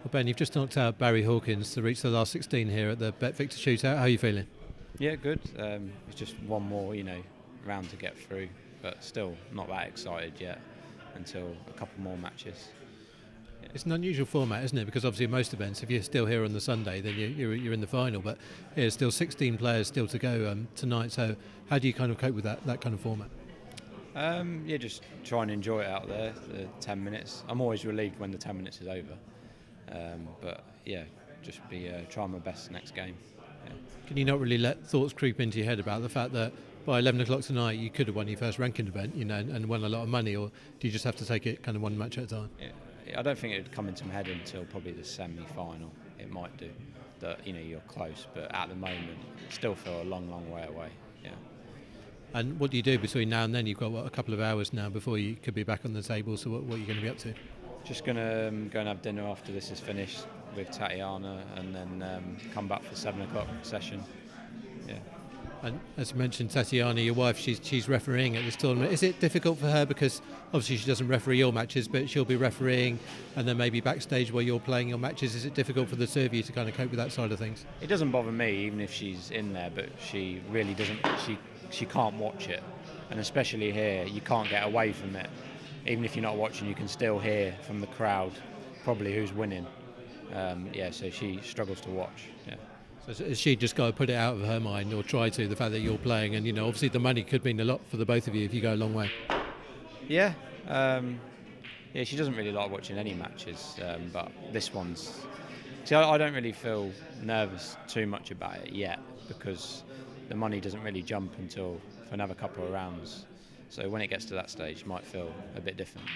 Well, Ben, you've just knocked out Barry Hawkins to reach the last 16 here at the Bet Victor Shootout. How are you feeling? Yeah, good. Um, it's just one more, you know, round to get through, but still not that excited yet until a couple more matches. It's an unusual format, isn't it? Because obviously, most events, if you're still here on the Sunday, then you, you're, you're in the final. But there's still 16 players still to go um, tonight. So, how do you kind of cope with that, that kind of format? Um, yeah, just try and enjoy it out there, the 10 minutes. I'm always relieved when the 10 minutes is over. Um, but yeah, just be uh, trying my best next game. Yeah. Can you not really let thoughts creep into your head about the fact that by 11 o'clock tonight you could have won your first ranking event, you know, and, and won a lot of money, or do you just have to take it kind of one match at a time? Yeah. I don't think it would come into my head until probably the semi-final. It might do that you know you're close, but at the moment, still feel a long, long way away. Yeah. And what do you do between now and then? You've got what, a couple of hours now before you could be back on the table. So what, what are you going to be up to? Just going to um, go and have dinner after this is finished with Tatiana, and then um, come back for seven o'clock session. Yeah. And as you mentioned, Tatiana, your wife, she's she's refereeing at this tournament. Is it difficult for her because obviously she doesn't referee your matches, but she'll be refereeing, and then maybe backstage while you're playing your matches? Is it difficult for the two of you to kind of cope with that side of things? It doesn't bother me, even if she's in there, but she really doesn't. She she can't watch it, and especially here, you can't get away from it. Even if you're not watching, you can still hear from the crowd probably who's winning. Um, yeah, so she struggles to watch. Yeah. So has she just got to put it out of her mind, or try to, the fact that you're playing, and you know, obviously the money could mean a lot for the both of you if you go a long way. Yeah, um, yeah. She doesn't really like watching any matches, um, but this one's. See, I, I don't really feel nervous too much about it yet because the money doesn't really jump until for another couple of rounds. So when it gets to that stage, it might feel a bit different.